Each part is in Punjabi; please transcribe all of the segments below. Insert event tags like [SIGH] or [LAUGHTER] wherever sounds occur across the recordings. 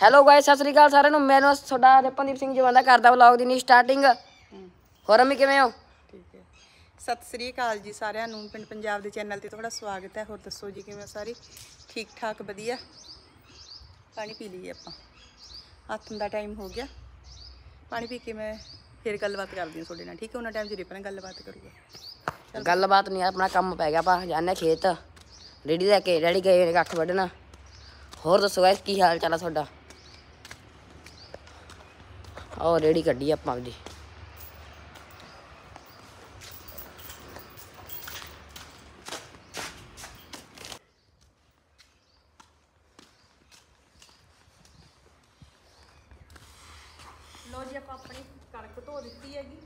ਹੈਲੋ ਗਾਇਸ ਸਤਿ ਸ੍ਰੀ ਅਕਾਲ ਸਾਰਿਆਂ ਨੂੰ। ਮੈਨੂੰ ਤੁਹਾਡਾ ਰਿਪਨਦੀਪ ਸਿੰਘ ਜਵਾਨਾ ਕਰਦਾ ਵਲੌਗ ਦੀ ਨੀ ਸਟਾਰਟਿੰਗ ਹੋਰ ਅਮੀ ਕਿਵੇਂ ਹੋ? ਠੀਕ ਹੈ। ਸਤਿ ਸ੍ਰੀ ਅਕਾਲ ਜੀ ਸਾਰਿਆਂ ਨੂੰ। ਪਿੰਡ ਪੰਜਾਬ ਦੇ ਚੈਨਲ ਤੇ ਤੁਹਾਡਾ ਸਵਾਗਤ ਹੈ। ਹੋਰ ਦੱਸੋ ਜੀ ਕਿਵੇਂ ਸਾਰੇ? ਠੀਕ ਠਾਕ ਵਧੀਆ? ਪਾਣੀ ਪੀ ਲਈਏ ਆਪਾਂ। ਹੱਥ ਦਾ ਟਾਈਮ ਹੋ ਗਿਆ। ਪਾਣੀ ਪੀ ਕੇ ਮੈਂ ਫਿਰ ਗੱਲਬਾਤ ਕਰਦੀ ਹਾਂ ਤੁਹਾਡੇ ਨਾਲ। ਠੀਕ ਹੈ ਉਹਨਾਂ ਟਾਈਮ 'ਚ ਰਿਪਨ ਗੱਲਬਾਤ ਕਰੂਗਾ। ਗੱਲਬਾਤ ਨਹੀਂ ਆਪਣਾ ਕੰਮ ਪੈ ਗਿਆ ਪਾ ਜਾਣੇ ਖੇਤ। ਰੇੜੀ ਲੈ ਕੇ ਡੈਡੀ ਗਏ ਕੱਖ ਵੱਢਣਾ। ਹੋਰ ਦੱਸੋ ਗਾਇਸ ਕੀ ਹਾਲ ਚਾਲ ਆ ਤੁਹਾਡਾ? ਉਹ ਰੇੜੀ ਕੱਢੀ ਆਪਾਂ ਆਪਦੀ। ਲੋ ਜੀ ਆਪਾਂ ਆਪਣੀ ਕਣਕ ਧੋ ਦਿੱਤੀ ਹੈਗੀ।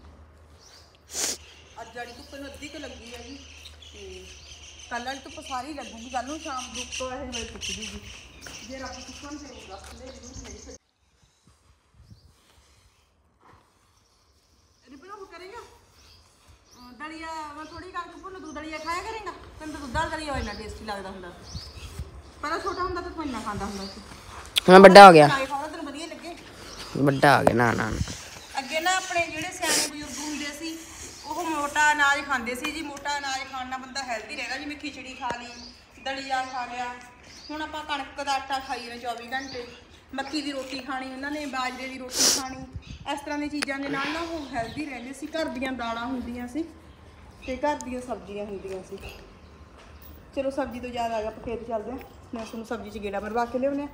ਅੱਜ ਵਾਲੀ ਧੁੱਪ ਨੂੰ ਅੱਧੀ ਕੁ ਲੱਗੀ ਹੈਗੀ। ਤੇ ਕੱਲ ਵਾਲੀ ਧੁੱਪ ਸਾਰੀ ਲੱਗੂਗੀ। ਕੱਲ ਨੂੰ ਸ਼ਾਮ ਨੂੰ ਤੋਂ ਇਹ ਵੇਲੇ ਸੁੱਕ ਜੂਗੀ ਜੇ ਰੱਬ ਸੁੱਕਣ ਤੇ ਦੱਸ ਲੈ ਜਰੂਰ ਨਹੀਂ ਸਕ ਰਿਪਨਾ ਉਹ ਕਰੇਗਾ ਅਹ ਦਲੀਆ ਮੈਂ ਥੋੜੀ ਕਰਕੇ ਭੁੰਨ ਦੂ ਦਲੀਆ ਖਾਇਆ ਕਰੇਗਾ? ਤੈਨੂੰ ਤਾਂ ਦੁੱਧ ਵਾਲਾ ਦਲੀਆ ਇੰਨਾ ਟੇਸਟੀ ਲੱਗਦਾ ਹੁੰਦਾ। ਪਹਿਲਾਂ ਛੋਟਾ ਹੁੰਦਾ ਤਾਂ ਤੂੰ ਇੰਨਾ ਖਾਂਦਾ ਹੁੰਦਾ ਸੀ। ਹੁਣ ਵੱਡਾ ਹੋ ਗਿਆ। ਖਾਏ ਖਾਣਾ ਤੈਨੂੰ ਵਧੀਆ ਲੱਗੇ। ਵੱਡਾ ਹੋ ਗਿਆ ਨਾ ਨਾ ਨਾ। ਅੱਗੇ ਨਾ ਆਪਣੇ ਜਿਹੜੇ ਸਿਆਣੇ ਬਜ਼ੁਰਗ ਹੁੰਦੇ ਸੀ ਉਹ ਮੋਟਾ ਅਨਾਜ ਖਾਂਦੇ ਸੀ ਜੀ। ਮੋਟਾ ਅਨਾਜ ਖਾਣ ਨਾਲ ਬੰਦਾ ਹੈਲਦੀ ਰਹੇਗਾ ਜਿਵੇਂ ਖਿਚੜੀ ਖਾ ਲਈ ਦਲੀਆ ਖਾ ਲਿਆ ਹੁਣ ਆਪਾਂ ਕਣਕ ਦਾ ਆਟਾ ਖਾਈ ਰਹੇ 24 ਘੰਟੇ। ਮੱਕੀ ਦੀ ਰੋਟੀ ਖਾਣੀ ਉਹਨਾਂ ਨੇ ਬਾਜਰੇ ਦੀ ਰੋਟੀ ਖਾਣੀ। ਇਸ ਤਰ੍ਹਾਂ ਦੀਆਂ ਚੀਜ਼ਾਂ ਦੇ ਨਾਲ ਨਾ ਉਹ ਹੈਲਦੀ ਰਹਿੰਦੇ ਸੀ। ਘਰ ਦੀਆਂ ਦਾਲਾਂ ਹੁੰਦੀਆਂ ਸੀ। ਤੇ ਘਰ ਦੀਆਂ ਸਬਜ਼ੀਆਂ ਹੁੰਦੀਆਂ ਸੀ। ਚਲੋ ਸਬਜ਼ੀ ਤੋਂ ਯਾਦ ਆ ਗਿਆ, ਆਪਾਂ ਖੇਤ ਚੱਲਦੇ ਹਾਂ। ਮੈਂ ਤੁਹਾਨੂੰ ਸਬਜ਼ੀ 'ਚ ਗੇੜਾ ਮਰਵਾ ਕੇ ਲਿਆਉਂਦੇ ਹਾਂ,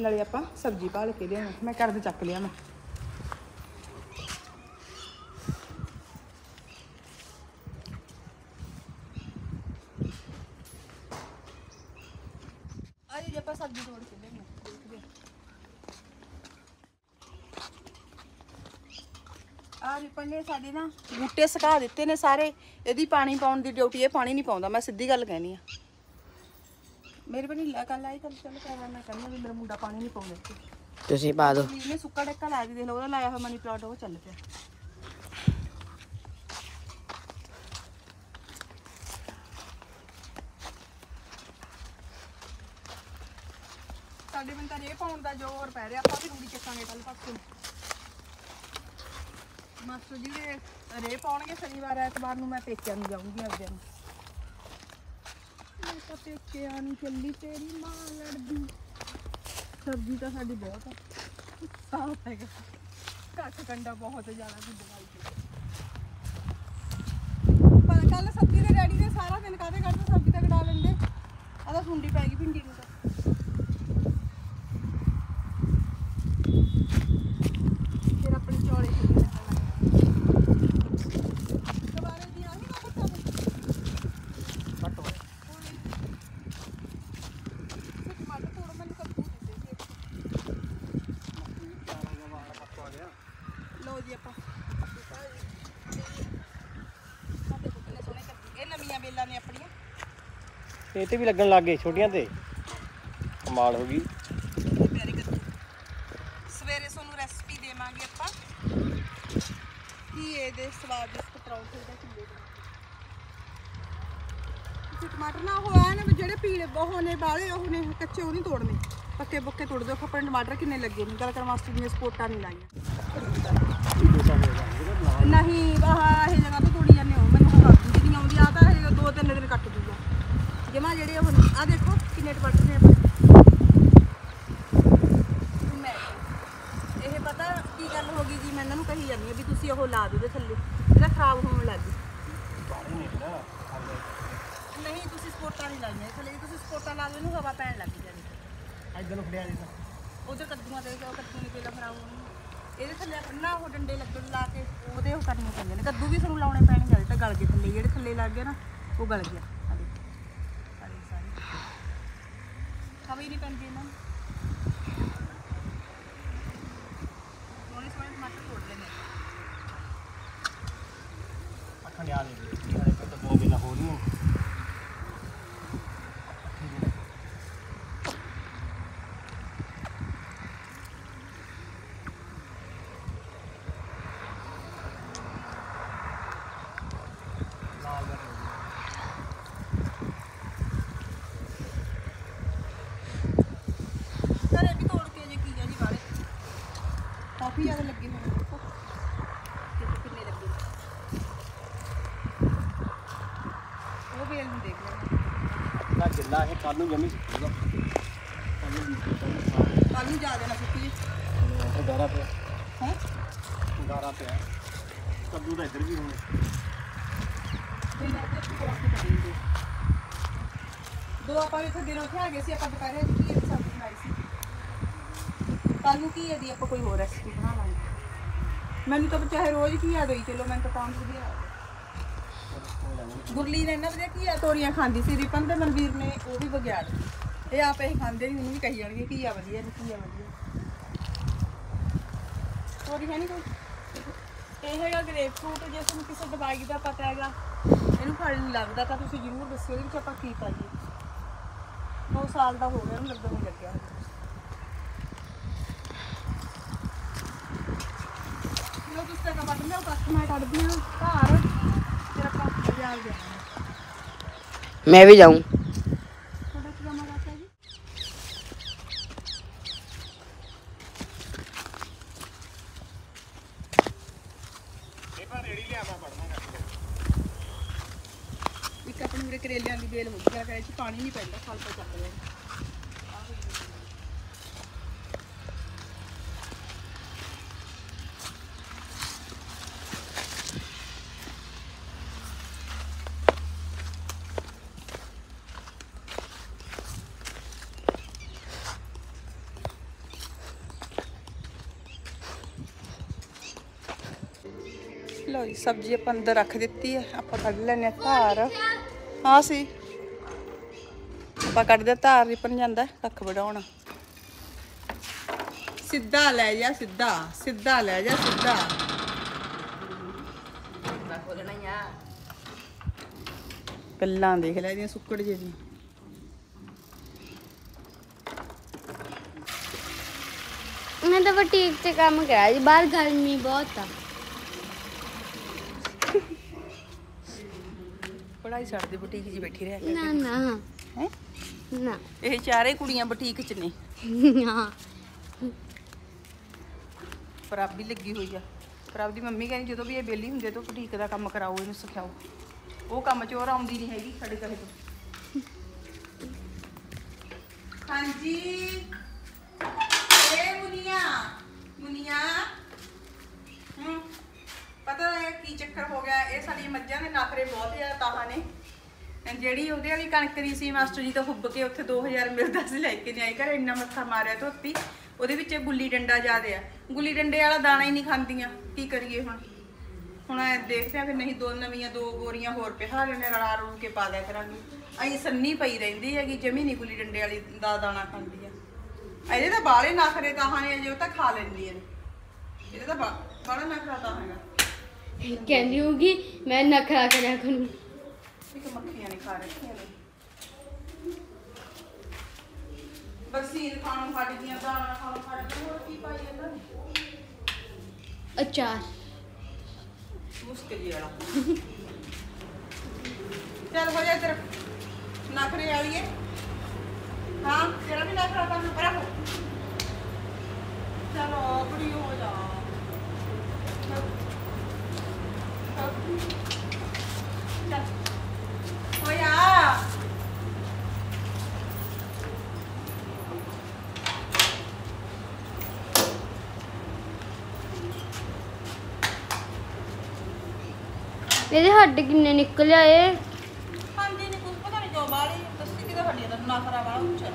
ਨਾਲੇ ਆਪਾਂ ਸਬਜ਼ੀ ਭਾਲ ਕੇ ਲਿਆਉਣਾ ਮੈਂ ਘਰ ਦੇ ਚੱਕ ਲਿਆ ਮੈਂ। ਆਜੋ ਜੀ ਆਪਾਂ ਸਬਜ਼ੀ ਤੋੜ ਕੇ ਲਿਆਉਣਾ ਆ ਰਿਪਨ ਨੇ ਸਾਡੇ ਨਾ ਬੂਟੇ ਸੁਕਾ ਦਿੱਤੇ ਨੇ ਸਾਰੇ ਇਹਦੀ ਪਾਣੀ ਪਾਉਣ ਦੀ ਡਿਊਟੀ ਇਹ ਪਾਣੀ ਨਹੀਂ ਪਾਉਂਦਾ ਮੈਂ ਸਿੱਧੀ ਗੱਲ ਕਹਿਣੀ ਆ। ਮੇਰੇ ਬਣੀ ਲਾ ਕੱਲ ਆਈ ਕੱਲ ਚੱਲ ਕਹਿਣਾ ਮੈਂ ਕਹਿੰਦੀ ਵੀ ਮੇਰਾ ਮੁੰਡਾ ਪਾਣੀ ਨਹੀਂ ਪਾਉਂਦਾ ਤੁਸੀਂ ਪਾ ਦਿਓ। ਇਹਨੇ ਸੁੱਕਾ ਡੱਕਾ ਲਾ ਕੇ ਦੇਖ ਲਓ ਉਹਦਾ ਲਾਇਆ ਹੋਇਆ ਮਨੀ ਪਲਾਟ ਉਹ ਚੱਲ ਪਿਆ। ਸਾਡੇ ਬੰਦਾ ਰੇ ਪਾਉਣ ਦਾ ਜ਼ੋਰ ਪੈ ਰਿਹਾ ਆਪਾਂ ਵੀ ਰੂੜੀ ਚੱਕਾਂਗੇ ਕੱਲ ਪਾਸੋਂ ਮਾਸਟਰ ਜੀ ਦੇ ਰੇ ਪਾਉਣਗੇ ਸ਼ਨੀਵਾਰ, ਐਤਵਾਰ ਨੂੰ ਮੈਂ ਪੇਕਿਆਂ ਨੂੰ ਜਾਊਂਗੀ ਆਪਦੇ ਨੂੰ। ਮੈਂ ਤਾਂ ਪੇਕਿਆਂ ਨੂੰ ਚੱਲੀ, ਤੇਰੀ ਮਾਂ ਲੜਦੀ। ਸਬਜ਼ੀ ਤਾਂ ਸਾਡੀ ਬਹੁਤ ਆ। ਸਾਫ਼ ਹੈਗਾ। ਘੱਟ ਕੰਡਾ ਬਹੁਤ ਜ਼ਿਆਦਾ ਦੀ ਦਵਾਈ ਪਰ ਕੱਲ ਸਬਜ਼ੀ ਦੇ ਡੈਡੀ ਨੇ ਸਾਰਾ ਦਿਨ ਕਾਹਦੇ ਕਰਦੇ ਸਬਜ਼ੀ ਤਾਂ ਕਢਾ ਲੈਂਦੇ? ਆ ਤਾਂ ਸੁੰਡੀ ਪੈ ਗਈ ਭਿੰਡੀ ਨੂੰ ਤਾਂ ਫਿਰ ਆਪਣੇ ਚੌਲੇ ਕਿੰਨੇ ਲੱਗਣ ਦੁਬਾਰੇ ਦੀ ਆਹੀ ਨਾ ਪੱਤਾ ਕੱਟ ਟਮਾਟਰ ਤੋੜੋ ਮੈਨੂੰ ਕੱਦੂ ਦੇ ਦੇ ਲੋ ਜੀ ਆਪਾਂ ਸਾਡੇ ਬੁੱਕਲੇ ਸੋਹਣੇ ਕੱਦੂ ਇਹ ਨਵੀਆਂ ਬੇਲਾਂ ਨੇ ਆਪਣੀਆਂ ਇਹ ਤੇ ਵੀ ਲੱਗਣ ਲੱਗ ਗਏ ਛੋਟੀਆਂ ਤੇ। ਕਮਾਲ ਹੋ ਗਈ। ਪਿਆਰੇ ਕੱਦੂ ਸਵੇਰੇ ਤੁਹਾਨੂੰ ਰੈਸਪੀ ਦੇਵਾਂਗੇ ਆਪਾਂ। ਕੀ ਇਹਦੇ ਸਵਾਦਿਸ਼ਟ ਪਰੌਂਠੇ ਦਾ ਕਿੰਨੇ ਤੁਸੀਂ ਟਮਾਟਰ ਨਾ ਹੋਇਆ ਨਾ ਜਿਹੜੇ ਪੀਲੇ ਬਹੁ ਨੇ ਬਾਲੇ, ਉਹ ਨੇ ਕੱਚੇ ਉਹ ਨਹੀਂ ਤੋੜਨੇ। ਪੱਕੇ ਬੁੱਕੇ ਤੋੜ ਦਿਓ ਆਪਣੇ ਟਮਾਟਰ ਕਿੰਨੇ ਲੱਗੇ ਨੇ ਗੱਲ ਕਰ ਮਾਸਟਰ ਜੀ ਨੇ ਸਪੋਰਟਾਂ ਨਹੀਂ ਲਾਈਆਂ। ਨਹੀਂ, ਆਹ ਇਹ ਜਗ੍ਹਾ ਤੋਂ ਤੋੜੀ ਜਾਂਦੇ ਹੋ। ਮੈਨੂੰ ਹੁਣ ਸਮਝ ਨਹੀਂ ਆਉਂਦੀ ਆ ਤਾਂ ਇਹ ਦੋ ਤਿੰਨ ਦਿਨ ਕੱਟ ਦੂਗਾ। ਜਮਾ ਜਿਹੜੇ ਉਹ ਆ ਦੇਖੋ ਕਿੰਨੇ ਟਮਾਟਰ ਨੇ ਆਪਣੇ। ਇਹ ਪਤਾ ਕੀ ਗੱਲ ਹੋ ਗਈ ਜੀ ਮੈਂ ਇਹਨਾਂ ਨੂੰ ਕਹੀ ਜਾਂਦੀ ਆ ਵੀ ਤੁਸੀਂ ਉਹ ਲਾ ਦਿਓ ਇਹਦੇ ਥੱਲੇ। ਇਹਦਾ ਖਰਾਬ ਹੋਣ ਲੱਗ ਗਈ। ਨਹੀਂ ਤੁਸੀਂ ਸਪੋਰਟਾਂ ਨਹੀਂ ਲਾਈਆਂ ਥੱਲੇ। ਤੁਸੀਂ ਸਪੋਰਟਾਂ ਲਾ ਦਿਓ ਇਹਨੂੰ ਹਵਾ ਪੈਣ ਲੱਗ ਜਾਣੀ। ਇਧਰ ਨੂੰ ਫੜਿਆ ਜੀ ਉਧਰ ਕੱਦੂਆਂ ਦੇ ਉਹ ਕੱਦੂ ਨਹੀਂ ਪੇਲਾ ਖਰਾਬ ਹੋਣੀ ਇਹਦੇ ਥੱਲੇ ਨਾ ਉਹ ਡੰਡੇ ਲੱਗਣ ਲਾ ਕੇ ਉਹਦੇ ਉਹ ਕਰਨੇ ਪੈਂਦੇ ਨੇ। ਕੱਦੂ ਵੀ ਤੁਹਾਨੂੰ ਲਾਉਣੇ ਪੈਣਗੇ ਤਾਂ ਗਲ ਗਏ ਥੱਲੇ। ਜਿਹੜੇ ਥੱਲੇ ਲੱਗ ਗਏ ਨਾ ਉਹ ਗਲ ਗਿਆ। ਹਵਾ ਹੀ ਨਹੀਂ ਪੈਂਦੀ ਇਹਨਾਂ ਨੂੰ ਸੋਹਣੇ ਸੋਹਣੇ ਟਮਾਟਰ ਤੋੜ ਲੈਣੇ ਅੱਖਾਂ ਡਿਆ ਲੈ ਨਾਲੇ ਤਾਂ ਦੋ ਬਿਲਾ ਹੋ ਰਹੀਆਂ ਲਾਲ ਕਰ ਕਾਫੀ ਜ਼ਿਆਦਾ ਲੱਗੇ ਹੋਏ ਨੇ ਦੇਖੋ। ਕਿੰਨੇ ਲੱਗੇ ਉਹ ਵੇਲ ਨੂੰ ਦੇਖ ਲੈਣਾ। ਨਾ ਜਿੰਨਾ ਇਹ ਕੱਲ ਨੂੰ ਜਮੀ ਸੁੱਕੂਗਾ ਕੱਲ ਨੂੰ ਜਾ ਦੇਣਾ ਸੁੱਕੀ ਉਹ ਗਾਰਾ ਪਿਆ ਹੈ? ਗਾਰਾ ਪਿਆ ਕੱਦੂ ਤਾਂ ਇੱਧਰ ਵੀ ਹੋਣੇ। ਦੋ ਆਪਾਂ ਇੱਥੇ ਦਿਨ ਉੱਥੇ ਆ ਗਏ ਸੀ ਆਪਾਂ ਦੁਪਹਿਰੇ ਦੀ ਕੀ ਸਬਜ਼ੀ ਬਣਾਈ ਸੀ। ਕੱਲ ਨੂੰ ਕੀ ਹੈ ਦੀ ਆਪਾਂ ਕੋਈ ਹੋਰ ਰੈਸਪੀ ਬਣਾ ਲਾਂਗੇ? ਮੈਨੂੰ ਤਾਂ ਚਾਹੇ ਰੋਜ਼ ਕੀ ਆ ਗਈ ਚਲੋ, ਮੈਨੂੰ ਤਾਂ ਤਾਂ ਵਧੀਆ ਆ ਗੁਰਲੀ ਨੇ ਇਹਨਾਂ ਵਧੀਆ ਕੀ ਆ ਤੋਰੀਆਂ ਖਾਂਦੀ ਸੀ, ਰਿਪਨ ਤੇ ਮਨਵੀਰ ਨੇ ਉਹ ਵੀ ਬਗਿਆੜ ਇਹ ਆਪ ਹੀ ਖਾਂਦੇ ਨਹੀਂ ਉਹਨੂੰ ਵੀ ਕਹੀ ਜਾਣਗੇ ਕੀ ਆ ਵਧੀਆ ਨਹੀਂ ਕੀ ਆ ਵਧੀਆ। ਤੋਰੀ ਹੈ ਨਹੀਂ ਕੋਈ? ਇਹ ਹੈਗਾ ਗ੍ਰੇਪ ਫਰੂਟ ਜੇ ਤੁਹਾਨੂੰ ਕਿਸੇ ਦਵਾਈ ਦਾ ਪਤਾ ਹੈਗਾ, ਇਹਨੂੰ ਫਲ ਨਹੀਂ ਲੱਗਦਾ, ਤਾਂ ਤੁਸੀਂ ਜ਼ਰੂਰ ਦੱਸਿਓ ਇਹਦੇ ਵਿੱਚ ਆਪਾਂ ਕੀ ਪਾਈਏ। 9 ਸਾਲ ਦਾ ਹੋ ਗਿਆ ਉਹਨੂੰ ਲੱਗਦਾ ਨਹੀਂ ਲੱਗਿਆ। ਲੋ ਤੁਸੀਂ ਤਾਂ ਕੱਢ ਲਿਓ ਕੱਖ ਮੈਂ ਕੱਢਦੀ ਹਾਂ ਘਰ। ਫਿਰ ਆਪਾਂ ਬਾਜ਼ਾਰ ਜਾਣਾ। ਮੈਂ ਵੀ ਜਾਊਂ। ਤੁਹਾਡਾ ਕੀ ਕੰਮ ਹੈ ਜੀ? ਇੱਕ ਆਪਣੇ ਵੀਰੇ ਕਰੇਲਿਆਂ ਦੀ ਬੇਲ ਮੁੱਕ ਗਿਆ ਕਰੇ ਚ ਪਾਣੀ ਨਹੀਂ ਪੈਂਦਾ ਫਲ ਪਾ ਚੱਕ ਲਿਆ ਲਓ ਜੀ ਸਬਜ਼ੀ ਆਪਾਂ ਅੰਦਰ ਰੱਖ ਦਿੱਤੀ ਹੈ ਆਪਾਂ ਕੱਢ ਲੈਨੇ ਆ ਧਾਰ। ਹਾਂ ਸੀ। ਆਪਾਂ ਕੱਢਦੇ ਧਾਰ ਰਿਪਨ ਜਾਂਦਾ ਕੱਖ ਵਡਾਉਣ। ਸਿੱਧਾ ਲੈ ਜਾ ਸਿੱਧਾ ਸਿੱਧਾ ਲੈ ਜਾ ਸਿੱਧਾ। ਗੱਲਾਂ ਦੇਖ ਲੈ ਇਹਦੀਆਂ ਸੁੱਕੜ ਜਿਹੜੀਆਂ ਮੈਂ ਤਾਂ ਬੁਟੀਕ 'ਚ ਕੰਮ ਕਰਿਆ ਜੀ ਬਾਹਰ ਗਰਮੀ ਬਹੁਤ ਆ। ਪੜਾਈ ਛੱਡ ਦੇ ਬੁਟੀਕ 'ਚ ਬੈਠੀ ਰਹਿ ਨਾ ਨਾ। ਹੈ? ਨਾ। ਇਹ ਚਾਰੇ ਕੁੜੀਆਂ ਬੁਟੀਕ 'ਚ ਨੇ। ਹਾਂ ਪ੍ਰਭ ਵੀ ਲੱਗੀ ਹੋਈ ਆ। ਪ੍ਰਭ ਦੀ ਮੰਮੀ ਕਹਿੰਦੀ ਜਦੋਂ ਵੀ ਇਹ ਬੇਲੀ ਹੁੰਦੇ ਤਾਂ ਬੁਟੀਕ ਦਾ ਕੰਮ ਕਰਾਓ ਇਹਨੂੰ ਸਿਖਾਓ। ਉਹ ਕੰਮ ਚੋਰ ਆਉਂਦੀ ਨਹੀਂ ਹੈਗੀ ਸਾਡੇ ਘਰੇ ਤੋਂ। ਹਾਂਜੀ। ਏ ਮੁਨੀਆ। ਮੁਨੀਆ ਹੂੰ ਪਤਾ ਹੈ ਕੀ ਚੱਕਰ ਹੋ ਗਿਆ? ਇਹ ਸਾਡੀ ਮੱਝਾਂ ਦੇ ਨਖਰੇ ਬਹੁਤ ਜ਼ਿਆਦਾ ਤਾਹਾਂ ਨੇ। ਜਿਹੜੀ ਉਹਦੇ ਵਾਲੀ ਕਣਕ ਦੀ ਸੀ ਮਾਸਟਰ ਜੀ ਤੋਂ ਹੁੱਬ ਕੇ ਉੱਥੇ 2000 ਮਿਲਦਾ ਸੀ ਲੈ ਕੇ ਨਹੀਂ ਆਈ ਘਰੇ, ਇੰਨਾ ਮੱਥਾ ਮਾਰਿਆ ਧੋਤੀ। ਉਹਦੇ ਵਿੱਚ ਗੁੱਲੀ ਡੰਡਾ ਜ਼ਿਆਦੇ ਆ। ਗੁੱਲੀ ਡੰਡੇ ਵਾਲਾ ਦਾਣਾ ਹੀ ਨਹੀਂ ਖਾਂਦੀਆਂ। ਕੀ ਕਰੀਏ ਹੁਣ? ਹੁਣ ਦੇਖਦੇ ਆ ਫਿਰ ਨਹੀਂ, ਦੋ ਨਵੀਆਂ, ਦੋ ਗੋਰੀਆਂ ਹੋਰ ਪਿਹਾ ਲੈਣੇ, ਰਲਾ ਰੂਲ ਕੇ ਪਾ ਦਿਆ ਕਰਾਂਗੇ। ਅਸੀਂ ਸੰਨੀ ਪਈ ਰਹਿੰਦੀ ਹੈਗੀ, ਜਮੀ ਨਹੀਂ ਗੁੱਲੀ ਡੰਡੇ ਵਾਲੀ ਦਾ ਦਾਣਾ ਖਾਂਦੀ ਆ। ਇਹਦੇ ਤਾਂ ਬਾਲੇ ਨਖਰੇ ਤਾਂ ਨੇ, ਅਜੇ ਉਹ ਤਾਂ ਖਾ ਲੈਂਦੀਆਂ ਨੇ ਇਹਦੇ ਤਾਂ ਬਾ- ਬਾਲਾ ਨਖਰਾ ਤਾਂ ਹੈਗਾ। ਕਹਿੰਦੀ ਹੋਊਗੀ ਮੈਂ ਨਖਰਾ ਕਰਿਆ ਕਰੂੰ ਇੱਕ ਮੱਖੀਆਂ ਨੇ ਖਾ ਰੱਖੀਆਂ ਨੇ। ਬਰਸੀਨ ਖਾਣੋਂ ਫੜ ਗਈਆਂ ਦਾਣਾ ਖਾਣੋਂ ਫੜ ਗਈਆਂ ਹੋਰ ਕੀ ਪਾਈ ਜਾਂਦਾ ਅਚਾਰ। ਮੁਸ਼ਕਿਲ ਹੀ ਵਾਲਾ। ਚੱਲ ਹੋ ਜਾ ਇੱਧਰ ਨਖਰੇ ਵਾਲੀਏ। ਹਾਂ ਤੇਰਾ ਵੀ ਨਖਰਾ ਕਰਨ ਪਰ ਹੋ। ਚਲੋ ਬੜੀ ਹੋ ਜਾ ਚੱਲ ਹੋ ਜਾ ਇਹਦੇ ਹੱਡ ਕਿੰਨੇ ਨਿਕਲ ਆਏ? ਹਾਂਜੀ ਨਹੀਂ ਕੁਝ ਪਤਾ ਨਹੀਂ ਕਿਉਂ ਬਾਲੀ ਦੱਸੀ ਕਿਹਦਾ ਹੱਡੀਆਂ ਦਾ ਨਖਰਾ ਵਾਲਾ ਉੱਚਾ।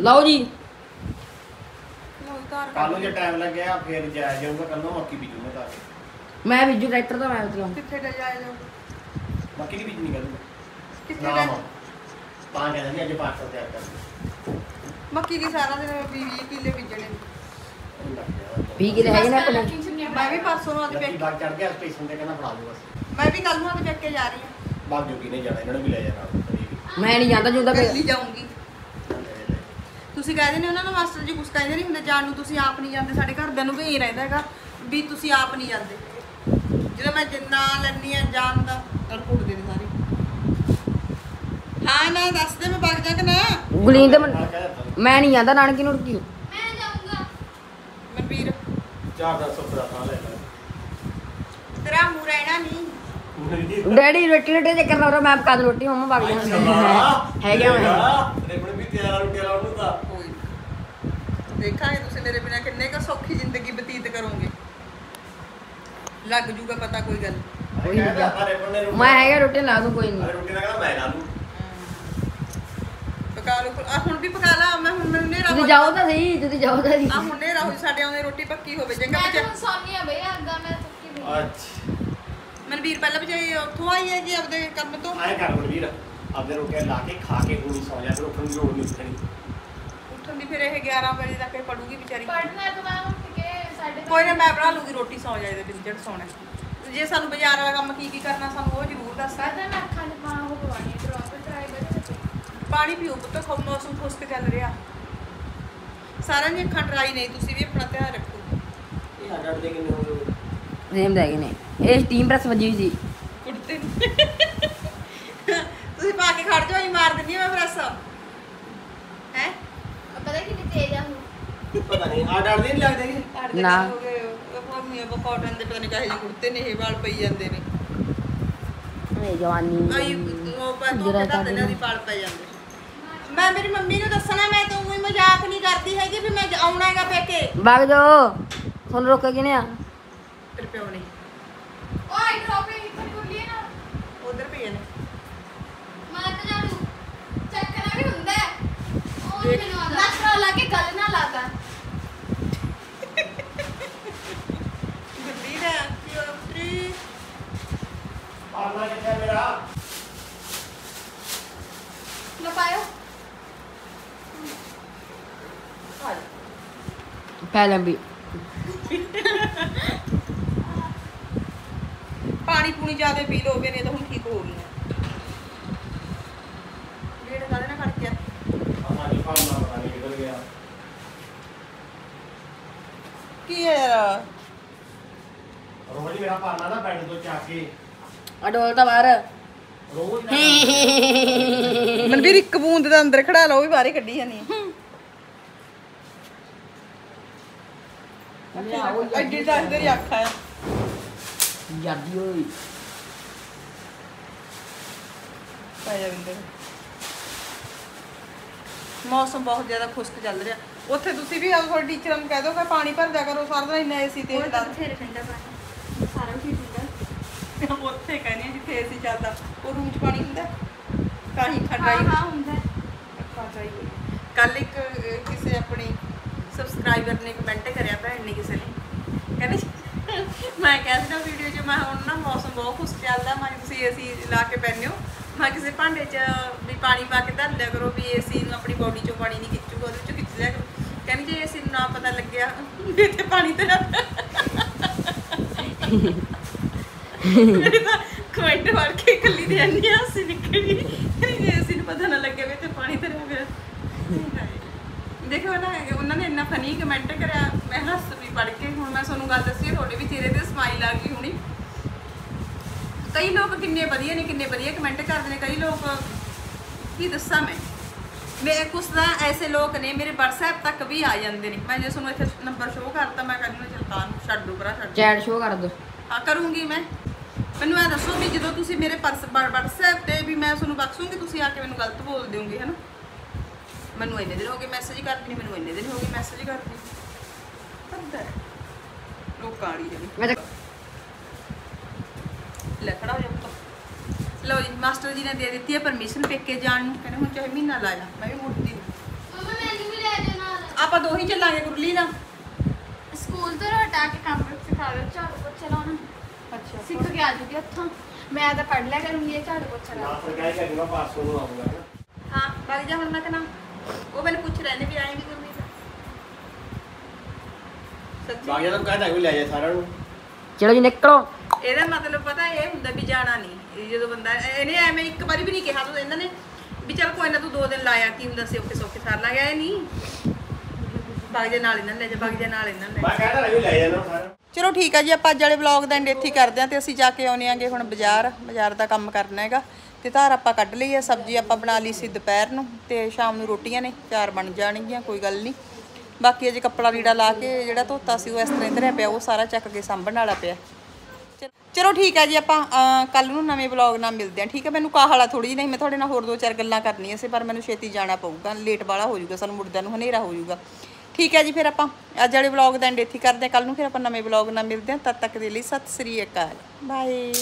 ਲਓ ਜੀ। ਕੱਲ ਨੂੰ ਜੇ ਟਾਈਮ ਲੱਗਿਆ ਫਿਰ ਜਾਇਆ ਜਾਊਗਾ ਕੱਲ ਨੂੰ ਮੱਕੀ ਬੀਜੂਗਾ ਤਾਂ ਮੈਂ ਬੀਜੂ ਟਰੈਕਟਰ ਦਾ ਮੈਂ ਚਲਾਉਂ। ਕਿੱਥੇ ਲੈ ਜਾਏ ਜੋ ਮੱਕੀ ਨਹੀਂ ਬੀਜਣੀ ਕਰੂਗਾ ਕਿੱਥੇ ਨਾ ਲੈ ਤਾਂ ਕਹਿੰਦਾ ਨਹੀਂ ਅੱਜ 500 ਤਿਆਰ ਕਰ ਮੱਕੀ ਦੀ ਸਾਰਾ ਦਿਨ 20 ਕਿੱਲੇ ਬੀਜਣੇ। ਵੀ ਕਿਤੇ ਹੈਗੇ ਨੇ ਆਪਣੇ। ਮੈਂ ਵੀ ਪਰਸੋਂ ਨੂੰ ਅੱਜ ਪੇਕੇ ਬਾਗ ਚੜ ਗਿਆ ਸਟੇਸ਼ਨ ਤੇ ਕਹਿੰਦਾ ਫੜਾ ਦਿਓ ਬਸ। ਮੈਂ ਵੀ ਕੱਲ ਨੂੰ ਅੱਜ ਪੇਕੇ ਜਾ ਰਹੀ ਹਾਂ। ਬਾਗ ਜੋਗੀ ਨੇ ਜਾਣਾ ਇਹਨਾਂ ਨੂੰ ਵੀ ਲੈ ਜਾਣਾ। ਮੈਂ ਨਹੀਂ ਜਾਂਦਾ ਜੁੰਦਾ ਪਹਿਲੀ ਜਾਊਂਗੀ। ਤੁਸੀਂ ਕਹਿੰਦੇ ਨੇ ਉਹਨਾਂ ਨੂੰ ਮਾਸਟਰ ਜੀ ਕੁਝ ਕਹਿੰਦੇ ਨਹੀਂ ਹੁੰਦੇ ਜਾਣ ਨੂੰ ਤੁਸੀਂ ਆਪ ਨਹੀਂ ਜਾਂਦੇ ਸਾਡੇ ਘਰਦਿਆਂ ਨੂੰ ਵੀ ਇਹ ਰਹਿੰਦਾ ਹੈਗਾ ਵੀ ਤੁਸੀਂ ਆਪ ਨਹੀਂ ਜਾਂਦੇ। ਜਦੋਂ ਮੈਂ ਜਿੰਨਾ ਲੈਣੀ ਆ ਜਾਣ ਦਾ ਤਾਂ ਕੁੱਟਦੇ ਨੇ ਸਾਰੇ। ਹਾਂ ਨਾ ਦੱਸ ਦੇ ਮੈਂ ਵਗ ਜਾ ਕਿ ਨਾ। ਗੁਲੀਨ ਮਨ- ਮੈਂ ਨਹੀਂ ਜਾਂਦਾ ਨਾਨਕੀ ਨੂੜਕੀ ਮੈਂ ਜਾਊਂਗਾ। ਮਨਵੀਰ। ਚਾਰ ਦਾ ਸੁਪਰਾ ਖਾ ਲੈ ਤੇਰਾ ਮੂੰਹ ਰਹਿਣਾ ਨਹੀਂ। ਡੈਡੀ ਰੋਟੀ ਰੋਟੀ ਜੇ ਕਰਨਾ ਮੈਂ ਪਕਾ ਦੂੰ ਰੋਟੀ ਮੰਮਾ ਵਗ ਜਾਣਾ ਹੈਗਾ ਮੈਂ। ਰੇਪਣ ਵੀ ਤੇਰਾ ਰੋਟੀ ਲਾਉਣ ਨੂੰ ਤਾਂ। ਦੇਖਾਂਗੇ ਤੁਸੀਂ ਮੇਰੇ ਬਿਨਾ ਕਿੰਨੇ ਕੁ ਸੌਖੀ ਜ਼ਿੰਦਗੀ ਬਤੀਤ ਕਰੋਗੇ। ਲੱਗ ਜੂਗਾ ਪਤਾ ਕੋਈ ਗੱਲ ਉਹੀ ਜਾ। ਮੈਂ ਹੈਗਾ ਰੋਟੀ ਲਾ ਦੂੰ ਕੋਈ ਨਹੀਂ। ਰੋਟੀ ਦਾ ਕਹਿੰਦਾ ਮੈਂ ਲਾ ਲੂੰ ਪਕਾ ਲਓ ਆ ਹੁਣ ਵੀ ਪਕਾ ਲਾ ਮੈਂ ਹੁਣ ਮੈਨੂੰ ਨੇਰਾ ਤੁਸੀਂ ਜਾਓ ਤਾਂ ਸਹੀ ਤੁਸੀਂ ਜਾਓ ਤਾਂ ਸਹੀ। ਆ ਹੁਣ ਨੇਰਾ ਹੋਈ ਸਾਡੇ ਆਉਂਦੇ ਰੋਟੀ ਪੱਕੀ ਹੋਵੇ ਚੰਗਾ ਮੈਂ ਤਾਂ ਸੌਣੀ ਆ ਬਈ ਅੱਗਾ ਮੈਂ ਥੱਕੀ ਪਈ ਅੱਛਾ। ਮਨਵੀਰ ਪਹਿਲਾਂ ਬਚਾਈ ਉੱਥੋਂ ਆਈ ਹੈ ਜੀ ਆਪਦੇ ਕੰਮ ਤੋਂ? ਆਏ ਕਰ ਵੀਰ ਆਪਦੇ ਰੋਟੀਆਂ ਲਾ ਕੇ ਖਾ ਕੇ ਹੁਣ ਸੌ ਜਾ ਫਿਰ ਉੱਠਣ ਦੀ ਲੋੜ ਨਹੀਂ ਉੱਠਣੀ। ਉੱਠਣ ਦੀ ਫਿਰ ਇਹ 11 ਵਜੇ ਤੱਕ ਪੜੂਗੀ ਵਿਚਾਰੀ। ਪੜਨਾ ਤਾਂ ਮੈਂ ਕੋਈ ਨਾ ਮੈਂ ਬਣਾ ਲੂਗੀ ਰੋਟੀ ਸੌ ਜਾਏ ਦੇ ਵਿੱਚ ਜਿਹੜਾ ਸੌਣਾ ਜੇ ਸਾਨੂੰ ਬਾਜ਼ਾਰ ਵਾਲਾ ਕੰਮ ਕੀ ਕੀ ਕਰਨਾ ਸਾਨੂੰ ਉਹ ਜ਼ਰੂਰ ਦੱਸ। ਸਾਡਾ ਨਾ ਅੱਖਾਂ ਦੇ ਪਾਣਾ ਹੋ ਪਵਾਣੀ ਡ੍ਰੌਪ ਟਰਾਈ ਬੜੇ ਪਾਣੀ ਪੀਓ ਪੁੱਤ ਖੋ ਮੌਸਮ ਖੁਸ਼ਕ ਚੱਲ ਰਿਹਾ। ਸਾਰਿਆਂ ਦੀਆਂ ਅੱਖਾਂ ਡਰਾਈ ਨਹੀਂ ਤੁਸੀਂ ਵੀ ਆਪਣਾ ਧਿਆਨ ਰੱਖੋ। ਇਹ ਹੱਡ ਦੇ ਕਿੰਨੇ ਹੋ ਗਏ? ਸੇਮ ਦਾ ਨੇ। ਇਹ ਸਟੀਮ ਪ੍ਰੈਸ ਵੱਜੀ ਹੋਈ ਸੀ। ਕੁੜਤੇ। ਤੁਸੀਂ ਪਾ ਕੇ ਖੜ ਜਾਓ ਹੀ ਮਾਰ ਦਿੰਦੀ ਹਾਂ ਮੈਂ ਪ੍ਰੈਸ ਹੈ? ਪਤਾ ਕਿੰਨੀ ਤੇਜ਼ ਆ ਪਤਾ ਨਹੀਂ ਆ ਡਰ ਨਹੀਂ ਲੱਗਦੇ? ਕਿ ਨਾ। ਹੋ ਗਏ ਉਹ ਮੀਆਂ ਕਾਟਨ ਦੇ ਪਤਾ ਨਹੀਂ ਕਹੇ ਜਿਹੇ ਕੁੜਤੇ ਨੇ ਇਹ ਵਾਲ ਪਈ ਜਾਂਦੇ ਨੇ। ਏ ਜਵਾਨੀ ਆਈ ਉਹ ਪਾ ਤੋਂ ਜਰਾ ਕਿਦਾਂ ਦੇ ਵਾਲ ਪੈ ਜਾਂਦੇ। ਮੈਂ ਮੇਰੀ ਮੰਮੀ ਨੂੰ ਦੱਸਣਾ ਮੈਂ ਤੂੰ ਵੀ ਮਜ਼ਾਕ ਨਹੀਂ ਕਰਦੀ ਹੈਗੀ ਵੀ ਮੈਂ ਆਉਣਾ ਹੈਗਾ ਪੇਕੇ। ਵਗ ਜਾਓ। ਤੁਹਾਨੂੰ ਰੋਕਿਆ ਕਿਨੇ ਆ? ਤੇਰੇ ਪਿਓ ਨੇ। ਓਏ ਹੀ ਕਿੱਥੇ ਬੋਲੀ ਨਾ। ਉਧਰ ਪਈ ਨੇ ਮੈਂ ਤਾਂ ਜਾਣੂ ਚੱਕਣਾ ਵੀ ਹੁੰਦਾ ਉਹ। ਮੈਨੂੰ ਆਦਾ। ਨਾ ਲਾ ਕੇ ਗੱਲ ਨਾ ਲਾਗਾ ਗੁੱਡੀ ਦਾ ਕਿਉਂ ਫਰੀ ਆਉਣਾ ਕਿੱਥੇ ਮੇਰਾ? ਲਪਾਇਓ ਪਹਿਲਾਂ ਵੀ। ਪਾਣੀ ਪੂਣੀ ਜ਼ਿਆਦਾ ਪੀ ਲੋਗੇ ਨਹੀਂ ਤਾਂ ਹੁਣ ਠੀਕ ਹੋ ਗਈ ਡੇਢ ਕਾਹਦੇ ਨਾਲ ਖੜ ਗਿਆ? ਆਹ ਨਹੀਂ ਪਾਉਣਾ ਪਤਾ ਨਹੀਂ ਕਿੱਧਰ ਗਿਆ। ਕੀ ਹੈ ਯਾਰ ਰੋਜ਼ ਮੇਰਾ ਪਾਣਾ ਨਾ ਬੈੱਡ ਤੋਂ ਚੱਕ ਕੇ। ਆ ਡੋਲ ਤਾਂ ਬਾਹਰ। ਮਨਵੀਰ ਇੱਕ ਬੂੰਦ ਦਾ ਅੰਦਰ ਖੜਾ ਲਾ ਉਹ ਵੀ ਬਾਹਰੇ ਕੱਢੀ ਜਾਨੀ ਐਡੀ ਤਾਂ ਅੰਦਰ ਹੀ ਅੱਖ ਹੈ ਜਾਂਦੀ ਹੋਈ। ਪੈ ਜਾ ਵਿੰਦਰ ਮੌਸਮ ਬਹੁਤ ਜ਼ਿਆਦਾ ਖੁਸ਼ਕ ਚੱਲ ਰਿਹਾ। ਉੱਥੇ ਤੁਸੀਂ ਵੀ ਆਪ ਤੁਹਾਡੇ ਟੀਚਰਾਂ ਨੂੰ ਕਹਿ ਦਿਓ ਕਿ ਪਾਣੀ ਭਰ ਦਿਆ ਕਰੋ ਸਾਰਾ ਦਿਨ ਇੰਨਾ ਏਸੀ ਤੇ ਤਾਂ ਬਥੇਰੇ ਠੰਡਾ ਪਾਣੀ। ਠੰਡਾ ਉੱਥੇ ਕਹਿੰਦੇ ਜਿੱਥੇ ਏਸੀ ਚੱਲਦਾ ਉਹ ਰੂਮ 'ਚ ਪਾਣੀ ਹੁੰਦਾ? ਤਾਂ ਹੀ ਠੰਡਾ ਹਾਂ ਹੀ ਹੁੰਦਾ। ਹੈ। ਕੱਲ ਇੱਕ ਕਿਸੇ ਆਪਣੀ ਸਬਸਕ੍ਰਾਈਬਰ ਨੇ ਕਮੈਂਟ ਕਰਿਆ ਭੈਣ ਨੇ ਕਿਸੇ ਨੇ। ਕਹਿੰਦੇ ਮੈਂ ਕਿਹਾ ਸੀ ਨਾ ਵੀਡੀਓ 'ਚ ਮੈਂ ਹੁਣ ਨਾ ਮੌਸਮ ਬਹੁਤ ਖੁਸ਼ ਚੱਲਦਾ ਮੈਂ ਤੁਸੀਂ ਏਸੀ ਲਾ ਕੇ ਪੈਨੇ ਹੋ। ਮੈਂ ਕਿਸੇ ਭਾਂਡੇ 'ਚ ਵੀ ਪਾਣੀ ਪਾ ਕੇ ਧਰ ਲਿਆ ਕਰੋ ਵੀ ਏਸੀ ਨੂੰ ਆਪਣੀ ਬੋਡੀ 'ਚੋਂ ਪਾਣੀ ਨਹੀਂ ਖਿੱਚੂਗਾ ਉਹਦੇ 'ਚੋਂ ਖਿੱਚ ਲਿਆ ਕਰੋ। ਕਹਿੰਦੀ ਜੇ ਏਸੀ ਨੂੰ ਨਾ ਪਤਾ ਲੱਗਿਆ ਵੀ ਇੱਥੇ ਪਾਣੀ ਤੇ [LAUGHS] [LAUGHS] ਕਮੈਂਟ ਵੜ ਕੇ ਕੱਲੀ ਦੇ ਅੰਨੀ ਹਾਸੀ ਨਿਕਲੀ ਕਹਿੰਦੀ ਜੇ ਏਸੀ ਨੂੰ ਪਤਾ ਨਾ ਲੱਗਿਆ ਵੀ ਇੱਥੇ ਪਾਣੀ ਤੇ ਰਿਹਾ [LAUGHS] ਦੇਖੋ ਨਾ ਉਹਨਾਂ ਨੇ ਇੰਨਾ ਫਨੀ ਕਮੈਂਟ ਕਰਿਆ। ਮੈਂ ਹੱਸ ਵੀ ਪੜ ਕੇ ਹੁਣ ਮੈਂ ਤੁਹਾਨੂੰ ਗੱਲ ਦੱਸੀ ਹੈ, ਤੁਹਾਡੇ ਵੀ ਚਿਹਰੇ ਤੇ ਸਮਾਈਲ ਆ ਗਈ ਹੁਣੀ। ਕਈ ਲੋਕ ਕਿੰਨੇ ਵਧੀਆ ਨੇ ਕਿੰਨੇ ਵਧੀਆ ਕਮੈਂਟ ਕਰਦੇ ਨੇ। ਕਈ ਲੋਕ ਕੀ ਦੱਸਾਂ ਮੈਂ? ਮੇਰੇ ਕੁਛ ਐਸੇ ਲੋਕ ਨੇ ਮੇਰੇ WhatsApp ਤੱਕ ਵੀ ਆ ਜਾਂਦੇ ਨੇ। ਮੈਂ ਜੇ ਤੁਹਾਨੂੰ ਇੱਥੇ ਨੰਬਰ ਸ਼ੋਅ ਕਰਤਾ ਮੈਂ ਕਹਿੰਦੀ ਛੱਡ ਦੋ ਪਰਾਂ ਛੱਡ ਦਿਓ। ਚੈਟ ਸ਼ੋ ਕਰ ਦੋ। ਹਾਂ ਕਰੂੰਗੀ ਮੈਂ। ਮੈਨੂੰ ਇਹ ਦੱਸੋ ਵੀ ਜਦੋਂ ਤੁਸੀਂ ਮੇਰੇ ਪਰਸ WhatsApp ਤੇ ਵੀ ਮੈਂ ਤੁਹਾਨੂੰ ਬਖਸ਼ੂੰਗੀ ਤੁਸੀਂ ਆ ਕੇ ਮੈਨੂੰ ਗਲਤ ਬੋਲ ਦਿਓਗੇ ਹਨਾ? ਮੈਨੂੰ ਇੰਨੇ ਦਿਨ ਹੋ ਗਏ ਮੈਸੇਜ ਕਰਦੀ ਨਹੀਂ ਮੈਨੂੰ ਇੰਨੇ ਦਿਨ ਹੋ ਗਏ ਮੈਸੇਜ ਕਰਦੀ। ਪਤਾ ਹੈ। ਲੋਕਾਂ ਵਾਲੀ ਜਿਹੜੀ ਮੈਂ ਤਾਂ ਲੈ ਖੜਾ ਹੋ ਜਾ ਪੁੱਤ। ਲਓ ਜੀ ਮਾਸਟਰ ਜੀ ਨੇ ਦੇ ਦਿੱਤੀ ਹੈ ਪਰਮਿਸ਼ਨ ਪੇਕੇ ਜਾਣ ਨੂੰ। ਕਹਿੰਦੇ ਹੁਣ ਚਾਹੇ ਮਹੀਨਾ ਲਾ ਜਾ ਮੈਂ ਵੀ ਮੁੜਦੀ ਨਹੀਂ। ਮੰਮਾ ਮੈਨੂੰ ਵੀ ਲੈ ਜਾਓ ਨਾਲ ਆਪਾਂ ਦੋ ਹੀ ਚੱਲਾਂਗੇ ਗੁਰਲੀ ਨਾਲ ਸਕੂਲ ਤੋਂ ਹਟਾ ਕੇ ਕੰਮ ਸਿਖਾ ਲਾਉਣਾ ਅੱਛਾ ਸਿੱਖ ਕੇ ਆ ਜੂਗੀ ਉੱਥੋਂ। ਮੈਂ ਤਾਂ ਪੜ ਲਿਆ ਕਰੂੰਗੀ ਇਹ ਝਾੜੂ ਪੋਚਾ ਲਾ। ਪਾਸੋਂ ਆਉਂਗਾ ਹਾਂ ਵਗ ਜਾ ਹੁਣ ਮੈਂ ਕਹਿੰਦਾ ਉਹ ਮੈਨੂੰ ਪੁੱਛ ਰਹੇ ਨੇ ਵੀ ਆਏ ਵੀ ਗੁਰਲੀ ਸੱਚੀ? ਬਾਗਿਆ ਤਾਂ ਕਹਿੰਦਾ ਕੋਈ ਲੈ ਜਾ ਸਾਰਿਆਂ ਨੂੰ। ਚਲੋ ਜੀ ਨਿਕਲੋ। ਇਹਦਾ ਮਤਲਬ ਪਤਾ ਇਹ ਹੁੰਦਾ ਵੀ ਜਾਣਾ ਨਹੀਂ ਇਹ ਜਦੋਂ ਬੰਦਾ ਇਹਨੇ ਐਵੇਂ ਇੱਕ ਵਾਰੀ ਵੀ ਨਹੀਂ ਕਿਹਾ ਤਾਂ ਇਹਨਾਂ ਨੇ ਵੀ ਚੱਲ ਕੋਈ ਨਾ ਤੂੰ ਦੋ ਦਿਨ ਲਾਇਆ ਕੀ ਹੁੰਦਾ ਸੀ ਔਖੇ ਸੌਖੇ ਸਾਰ ਲਾ ਗਿਆ ਨਹੀਂ। ਬਾਗ ਦੇ ਨਾਲ ਇਹਨਾਂ ਲੈ ਜਾ ਬਾਗ ਦੇ ਨਾਲ ਇਹਨਾਂ ਲੈ ਮੈਂ ਕਹਿੰਦਾ ਰਹੀ ਲੈ ਜਾਣਾ ਸਾਰਾ ਚਲੋ ਠੀਕ ਆ ਜੀ, ਆਪਾਂ ਅੱਜ ਵਾਲੇ ਵਲੌਗ ਦਾ ਐਂਡ ਇੱਥੇ ਕਰਦੇ ਹਾਂ ਤੇ ਅਸੀਂ ਜਾ ਕੇ ਆਉਣੇ ਆਂਗੇ ਹੁਣ ਬਾਜ਼ਾਰ। ਬਾਜ਼ਾਰ ਦਾ ਕੰਮ ਕਰਨਾ ਹੈਗਾ ਤੇ ਧਾਰ ਆਪਾਂ ਕੱਢ ਲਈ ਆ, ਸਬਜ਼ੀ ਆਪਾਂ ਬਣਾ ਲਈ ਸੀ ਦੁਪਹਿਰ ਨੂੰ ਤੇ ਸ਼ਾਮ ਨੂੰ ਰੋਟੀਆਂ ਨੇ, ਚਾਰ ਬਣ ਜਾਣਗੀਆਂ, ਕੋਈ ਗੱਲ ਨਹੀਂ। ਬਾਕੀ ਅਜੇ ਕੱਪੜਾ ਲੀੜਾ ਲਾ ਕੇ ਜਿਹੜਾ ਧੋਤਾ ਸੀ ਉਹ ਇਸ ਤਰ੍ਹਾਂ ਹੀ ਧਰਿਆ ਪਿਆ, ਉਹ ਸਾਰਾ ਚੱਕ ਕੇ ਸਾਂਭਣ ਵਾਲਾ ਪਿਆ। ਚਲੋ- ਠੀਕ ਆ ਜੀ, ਆਪਾਂ ਕੱਲ ਨੂੰ ਨਵੇਂ ਵਲੌਗ ਨਾਲ ਮਿਲਦੇ ਹਾਂ, ਠੀਕ ਹੈ ਮੈਨੂੰ ਕਾਹਲਾ ਵਾਲਾ ਥੋੜੀ ਜਿਹੀ ਨਹੀਂ, ਮੈਂ ਤੁਹਾਡੇ ਨਾਲ ਹੋਰ ਦੋ ਚਾਰ ਗੱਲਾਂ ਕਰਨੀਆਂ ਸੀ, ਪਰ ਮੈਨੂੰ ਛੇਤੀ ਜਾਣਾ ਪਊਗਾ ਲੇਟ ਵਾਲਾ ਹੋ ਜਾਊਗਾ, ਸਾਨੂੰ ਮੁੜਦਿਆਂ ਨੂੰ ਹਨੇਰਾ ਹੋ ਜਾਊਗਾ। ਠੀਕ ਹੈ ਜੀ, ਫਿਰ ਆਪਾਂ ਅੱਜ ਵਾਲੇ ਵਲੌਗ ਦਾ ਐਂਡ ਇੱਥੇ ਕਰਦੇ ਹਾਂ। ਕੱਲ ਨੂੰ ਫਿਰ ਆਪਾਂ ਨਵੇਂ ਵਲੌਗ ਨਾਲ ਮਿਲਦੇ ਹਾਂ। ਤਦ ਤੱਕ ਦੇ ਲਈ ਸਤਿ ਸ੍ਰੀ ਅਕਾਲ। ਬਾਏ